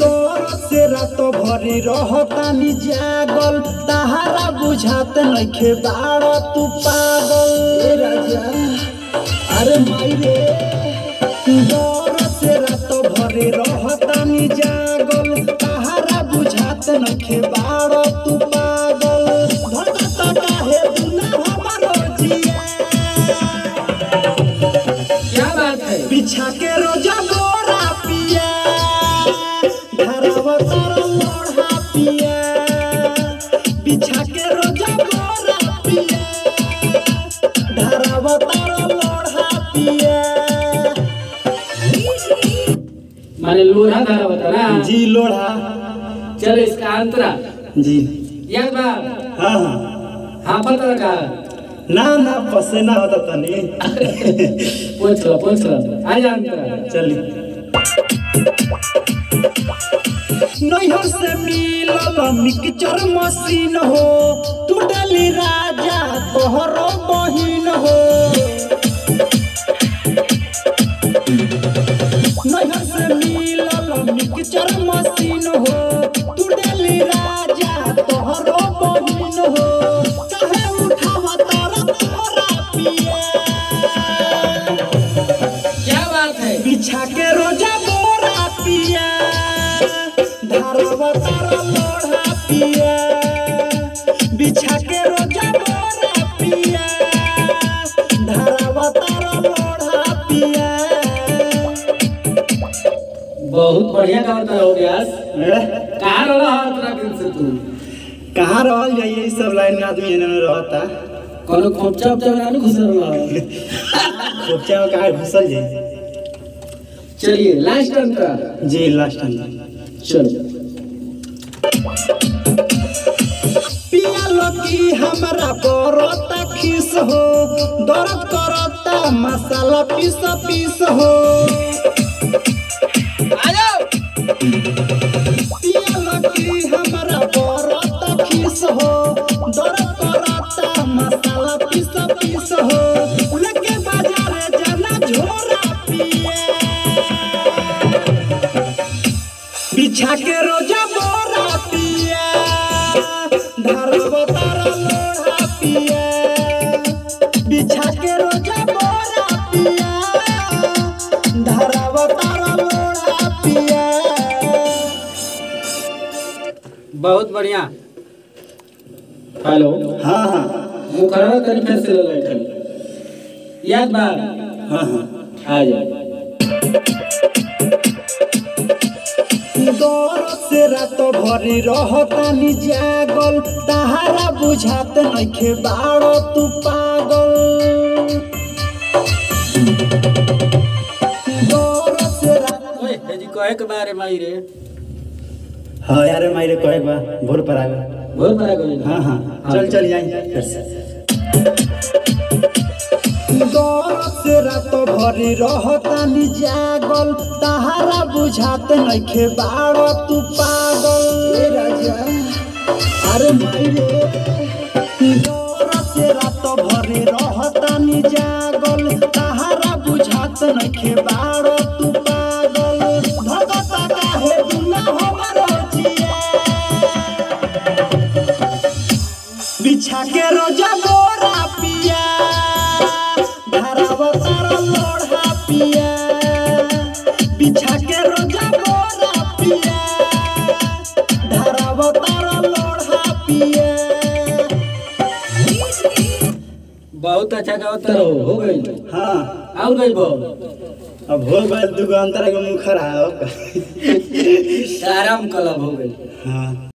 गौर से रात भरी रहतानी जागल तहारा बुझात नइखे बाड़ तू पागल ए राजा माने धारा बता ना जी लोढ़ा। चलो इसका अंतरा। जी। याद बा हाँ हाँ। हाँ पता का ना ना पसीना होता तनी पूछ लो पूछ लो आ जा अंतरा। चली नैहर से मिलल मिक्सचर मशीन हो। तू डली राजा तोहरो बहिन। बहुत बढ़िया काम तो हो ए, कहाँ रहा अंतरा दिन से तू। कहाँ रहल जाइए? ई सब लाइन में आदमी एने में रहता। कोनो खोपचा उपचा में बना घुस रहा खोपचा में कहाँ घुसल जाए चलिए लास्ट अंतरा जी लास्ट टाइम चलो। पिया लगी हमरा बरता खीस हो दर्द करता मसाला पीस पीस हो। बिछा के रोजा बोरा पिया धरवा तारा लोढ़ा पिया बिछा के रोजा बोरा पिया धरवा तारा लोढ़ा पिया बहुत बढ़िया। हेलो। हाँ हाँ। मुखरा तरी फिर से ले चल याद बा हाँ हाँ आ जा। रात भरी रहतानी जागल तहारा बुझात नइखे बाड़ तू पागल। रात ओए हेजी कहे के बारे माई रे। हाँ यार मायरे कहे बा भोर पर आ गए बहुत बड़ा हाँ हाँ चल चल जाए फिर से। दौर से रात भरी रहतानी जागल तहारा बुझात नइखे बाड़ तू पागल। राजा। अरे दौर रात भरी रहतानी जागल तहारा बुझात नइखे बाड़ धरवा तारा लोढ़ा पिया बिछा के रोजा बोरा पिया धरवा तारा लोढ़ा पिया बहुत अच्छा गावत रहो हो गई। हाँ। और गई बो। अब हो गए दुगो अंतर के मुखर आओ आराम कलब हो गई। हाँ।